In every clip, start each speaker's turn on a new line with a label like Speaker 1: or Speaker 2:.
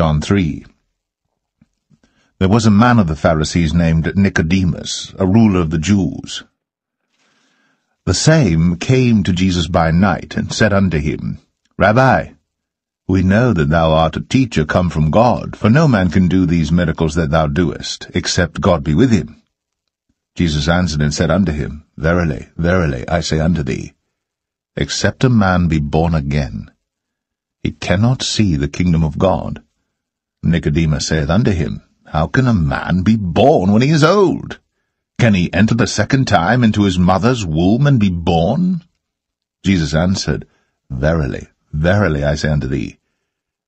Speaker 1: John 3. There was a man of the Pharisees named Nicodemus, a ruler of the Jews. The same came to Jesus by night, and said unto him, Rabbi, we know that thou art a teacher come from God, for no man can do these miracles that thou doest, except God be with him. Jesus answered and said unto him, Verily, verily, I say unto thee, except a man be born again, he cannot see the kingdom of God. Nicodemus saith unto him, How can a man be born when he is old? Can he enter the second time into his mother's womb and be born? Jesus answered, Verily, verily, I say unto thee,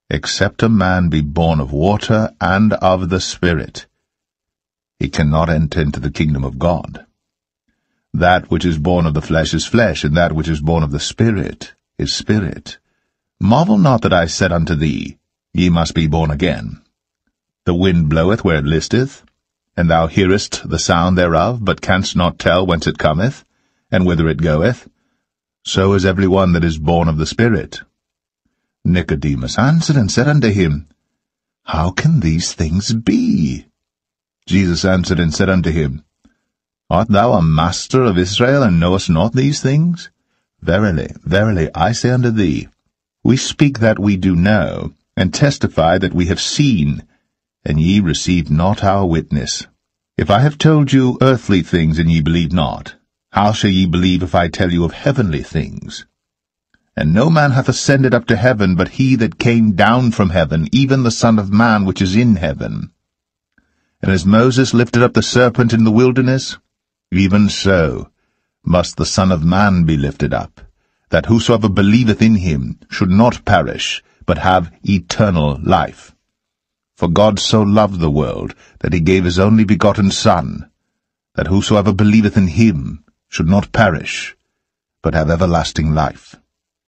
Speaker 1: except a man be born of water and of the Spirit, he cannot enter into the kingdom of God. That which is born of the flesh is flesh, and that which is born of the Spirit is spirit. Marvel not that I said unto thee, Ye must be born again. The wind bloweth where it listeth, and thou hearest the sound thereof, but canst not tell whence it cometh, and whither it goeth. So is every one that is born of the Spirit. Nicodemus answered and said unto him, How can these things be? Jesus answered and said unto him, Art thou a master of Israel, and knowest not these things? Verily, verily, I say unto thee, we speak that we do know, and testify that we have seen, and ye receive not our witness. If I have told you earthly things, and ye believe not, how shall ye believe if I tell you of heavenly things? And no man hath ascended up to heaven, but he that came down from heaven, even the Son of Man which is in heaven. And as Moses lifted up the serpent in the wilderness, even so must the Son of Man be lifted up, that whosoever believeth in him should not perish, but have eternal life. For God so loved the world, that he gave his only begotten Son, that whosoever believeth in him should not perish, but have everlasting life.